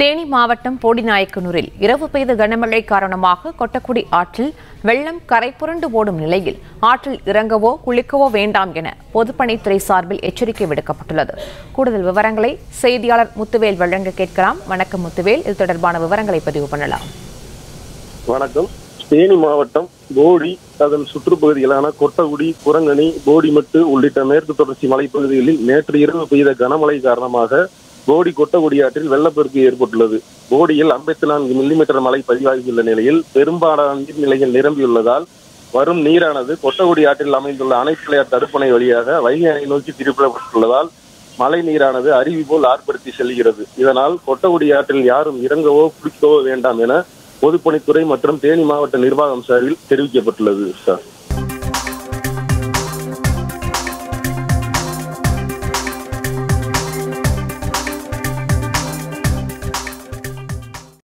தேனி மாவட்டம் போடிநாயக்கனூரில் இரவு பெய்த கனமழை காரணமாக கொட்டக்குடி ஆற்றில் வெள்ளம் கரை புரண்டு ஓடும் நிலையில் ஆற்றில் இறங்கவோ குளிக்கவோ வேண்டாம் என பொதுப்பணித்துறை சார்பில் எச்சரிக்கை விடுக்கப்பட்டுள்ளது. கூடுதல் விவரங்களை செய்தியாளர் முத்துவேல் வழங்க கேட்கலாம். வணக்கம் முத்துவேல். இது தொடர்பான விவரங்களை பதிவு பண்ணலாம். வணக்கம். தேனி மாவட்டம் போடி அதன் சுற்றுப்பகுதிகளான கொட்டகுடி குரங்கணி போடிமட்டு உள்ளிட்ட மேற்கு தொடர்ச்சி மலைப்பகுதிகளில் நேற்று இரவு பெய்த கனமழை காரணமாக போடி கொட்டகுடி ஆற்றில் வெள்ளப்பெருக்கு ஏற்பட்டுள்ளது. போடியில் ஐம்பத்தி நான்கு மில்லிமீட்டர் மழை பதிவாகியுள்ள நிலையில் பெரும்பாலான நீர்நிலைகள் நிரம்பியுள்ளதால் வரும் நீரானது கொட்டகுடி ஆற்றில் அமைந்துள்ள அணைப்பிள்ளையார் தடுப்பணை வழியாக வைகை அணை நோக்கி திருப்பிடப்பட்டுள்ளதால் மழை நீரானது அருவி போல் ஆர்ப்படுத்தி செல்கிறது. இதனால் கொட்டகுடி ஆற்றில் யாரும் இறங்கவோ குளிக்கவோ வேண்டாம் என பொதுப்பணித்துறை மற்றும் தேனி மாவட்ட நிர்வாகம் சார்பில் தெரிவிக்கப்பட்டுள்ளது சார்.